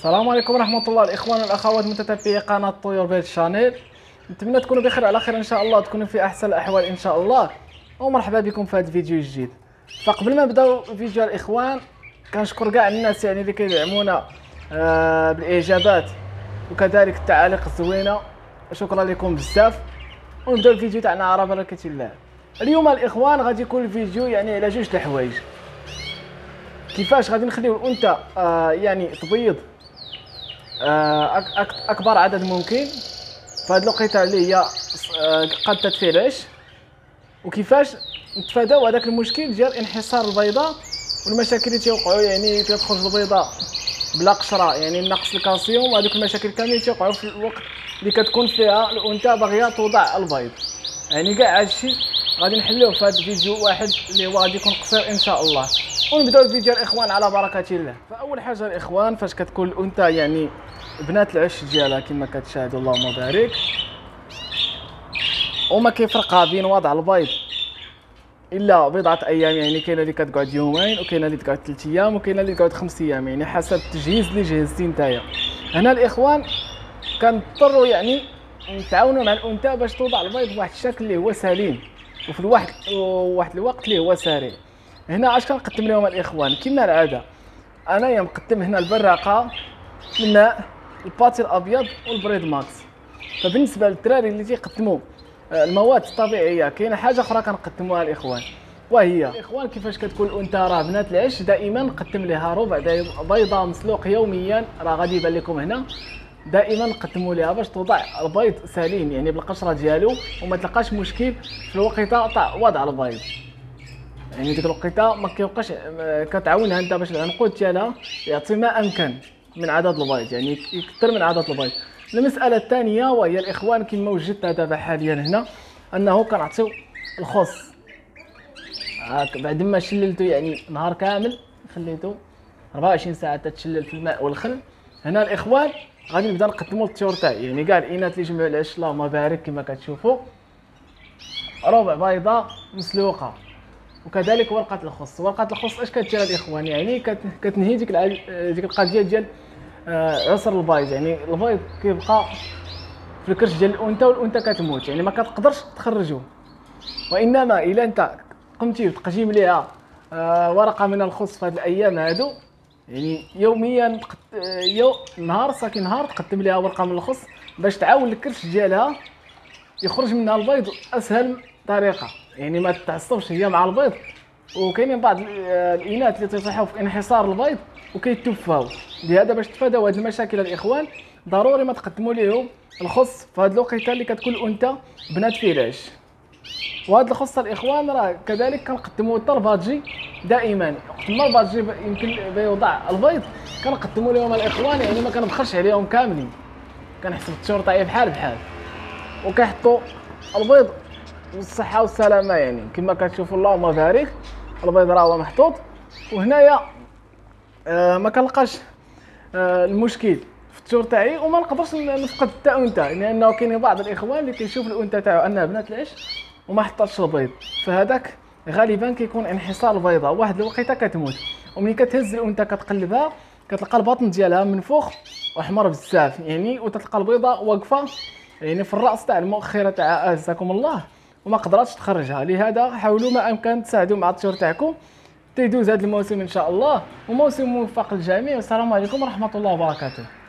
السلام عليكم ورحمة الله. الإخوان والأخوات متتبعي قناة طيور بيت شانيل. نتمنى تكونوا بخير على خير إن شاء الله تكونوا في أحسن الأحوال إن شاء الله. ومرحبا بكم في هذا الفيديو الجديد. فقبل ما نبداو فيديو الإخوان كنشكر كاع الناس يعني اللي كيدعمونا آه بالإجابات وكذلك التعاليق الزوينة. شكرا لكم بزاف. ونبداو الفيديو تاعنا على بركة الله اليوم الإخوان غادي يكون الفيديو يعني على جوج د الحوايج كيفاش غادي نخليو الأنثى آه يعني تبيض؟ أكبر عدد ممكن. في الوقيتة اللي هي آه قد العش وكيفاش نتفاداو هذاك المشكل ديال انحصار البيضة والمشاكل اللي تيوقعوا يعني تخرج البيضة بلا قشرة يعني نقص الكالسيوم وهذوك المشاكل كاملين تيوقعوا في الوقت اللي كتكون فيها الأنثى باغية توضع البيض. يعني كاع هادشي غادي نحلوه في هذا الفيديو واحد اللي هو غادي يكون قصير إن شاء الله. ونبداو الفيديو الإخوان على بركة الله. فأول حاجة الإخوان فاش كتكون الانثى يعني بنات العش ديالها كما كتشاهدوا اللهم بارك وما كيفرقها بين وضع البيض إلا بضعة أيام يعني كاينة اللي كتقعد يومين وكاينه اللي تقعد ثلاث أيام وكاينه اللي تقعد خمس أيام يعني حسب التجهيز اللي جهزتي نتايا هنا الإخوان كنضطروا يعني نتعاونوا مع الأنثى باش توضع البيض بواحد الشكل اللي هو سليم وفي الواحد واحد الوقت اللي هو سريع. هنا اش كنقدم لهم الإخوان كما العادة. انايا مقدم هنا البراقة الماء الباتي الأبيض والبريد ماكس. فبالنسبة للدراري اللي تيقدموا آه، المواد الطبيعية كاينة حاجة أخرى كنقدموها الإخوان. وهي الإخوان كيفاش كتكون الانثى راه بنات العش دائما نقدم لها ربع بيضة مسلوق يوميا. راه غادي يبان لكم هنا. دائما نقدموا لها باش توضع البيض سليم يعني بالقشرة ديالو وما تلقاش مشكل في الوقت تاع وضع البيض. يعني ديك الوقيته ما كيبقاش كتعاونها انت باش العنقود ديالها يعطي ما أمكن من عدد البيض يعني يكثر من عدد البيض. المسألة الثانية وهي الإخوان كما وجدتها دابا حاليا هنا أنه كنعطيو الخص بعد ما شللته يعني نهار كامل خليته 24 ساعة تتشلل في الماء والخل. هنا الإخوان غادي نبدأ نقدموا التيور تاعي يعني كاع الاناث اللي جمعوا العش اللهم بارك كما كتشوفوا ربع بيضة مسلوقة. وكذلك ورقة الخص. ورقة الخص اش كدير الاخوان يعني كتنهي ديك ديك القضية ديال آه، عسر البيض يعني البيض كيبقى في الكرش ديال الأنثى والأنثى كتموت. يعني ما كتقدرش تخرجو. وإنما إلا أنت قمتي بتقجيم ليها آه، ورقة من الخص في هذه الأيام هادو يعني يوميا يو نهار ساكن نهار تقدم لها ورقة من الخص باش تعاون الكرش ديالها يخرج منها البيض أسهل طريقة. يعني ما تعصبش هي مع البيض. وكاينين بعض الإناث اللي تيصيحوا في انحصار البيض وكيتوفاو لهذا باش تفاداو هذه المشاكل الإخوان ضروري ما تقدموا لهم الخص في هذه الوقيته اللي كتكون الانثى بنات فراش وهذا الخص الإخوان راه كذلك كنقدموا الطرباجي دائما. وقت ما الباجي يمكن بيوضع البيض كنقدموا لهم الإخوان يعني ما كنبخرش عليهم كاملين. كنحسب الشرطه بحال بحال. وكيحطوا البيض بالصحه والسلامة يعني. كما كتشوفوا اللهم بارك البيض راه محطوط. وهنايا آه ما كنلقاش آه المشكل في التور تاعي وما نقدرش نفقد حتى أنثى. لأنه كاينين بعض الإخوان اللي كيشوف الأنثى تاعو أنها بنات العش وما حطاتش البيض. فهذاك غالبا كيكون انحصار البيضه واحد الوقيتة كتموت. وملي كتهز الأنثى كتقلبها كتلقى البطن ديالها منفوخ واحمر بزاف. يعني وتلقى البيضة واقفة يعني في الرأس تاع المؤخرة تاع أعزكم الله. وما قدراتش تخرجها. لهذا حاولوا ما أمكن تساعدوا مع الطيور تاعكم. تيدوز هذا الموسم إن شاء الله وموسم موفق للجميع والسلام عليكم ورحمة الله وبركاته.